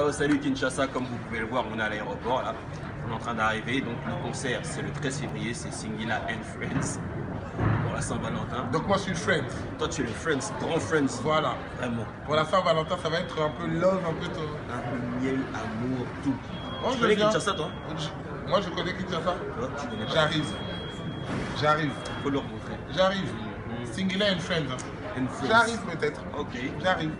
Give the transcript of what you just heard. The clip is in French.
Oh, salut Kinshasa, comme vous pouvez le voir, on est à l'aéroport là. On est en train d'arriver. Donc le concert, c'est le 13 février, c'est Singila and Friends pour la Saint-Valentin. Donc moi je suis Friends. Toi tu es le Friends, grand Friends. Voilà. Vraiment. Pour la Saint-Valentin, ça va être un peu love, un peu... tout. Un peu miel, amour, tout. Moi, tu je connais. Kinshasa toi? Moi je connais Kinshasa. J'arrive. J'arrive. Faut leur montrer. J'arrive. Mhm. Singular and Friends. And Friends. J'arrive peut-être. Ok. J'arrive.